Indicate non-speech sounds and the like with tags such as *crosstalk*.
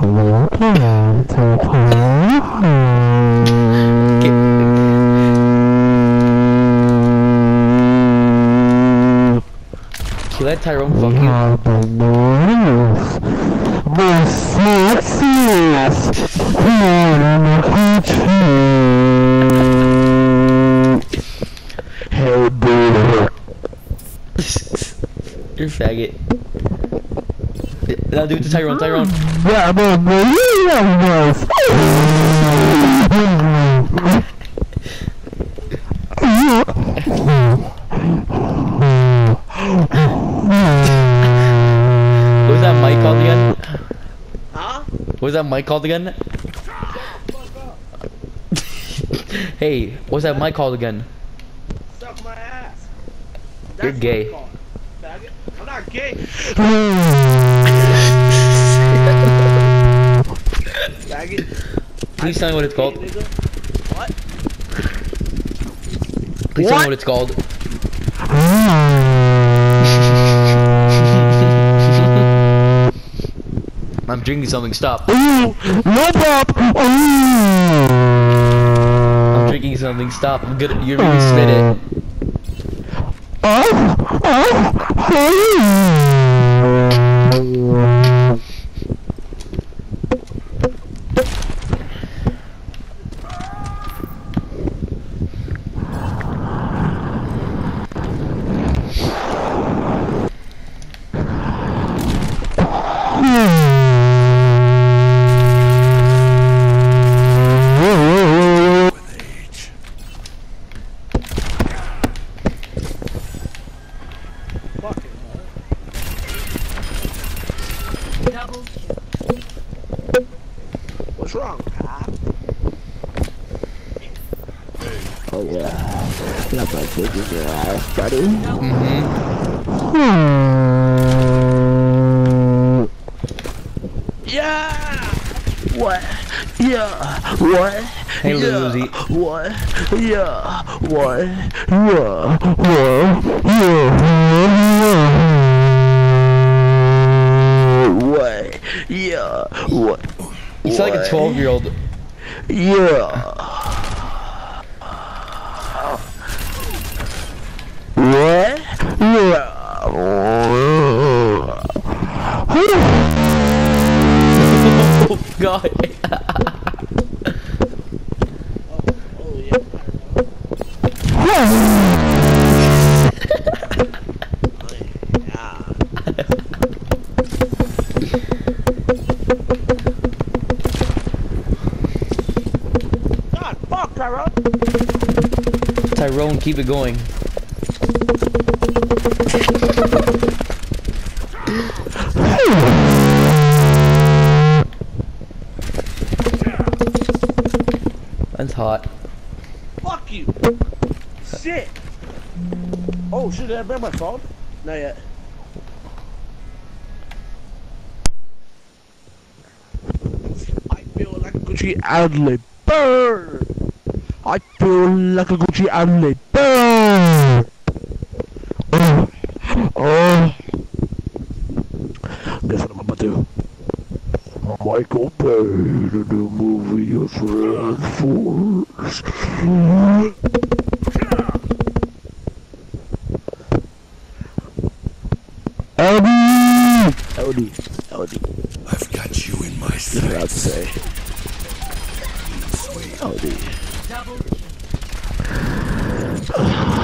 You let Tyrone fuck you? Hey, dude. You're faggot. Now do it to Tyrone, Tyrone. Yeah, but What was that mic called again? Huh? What was that mic called again? hey, what's that mic called again? Suck my ass. You're That's gay. What it's called, faggot. I'm not gay. Please tell me what it's called. What? Please tell me what it's called. *laughs* I'm drinking something. Stop. no pop. I'm drinking something. Stop. I'm gonna. You're gonna spit it. Fucking wrong, cop? Oh yeah, that's my biggest ass, uh, buddy. Mm-hmm. Yeah! What? Yeah. What? Hey, Lil yeah. Uzi. What? Yeah. What? Yeah. What? Yeah. Sound like a 12 year old. Yeah. What? Yeah. Tyrone, keep it going. That's hot. Fuck you. Shit. Oh, shit, did I bring my phone? Not yet. I feel like a Gucci outlet bird. I feel like a Gucci outlet bird. Oh. Oh. Guess what I'm about to do? Michael Bay the movie of Transformers. Elby! Elby. Elby. I've got you in my That's what I have to sights. say. Double kill.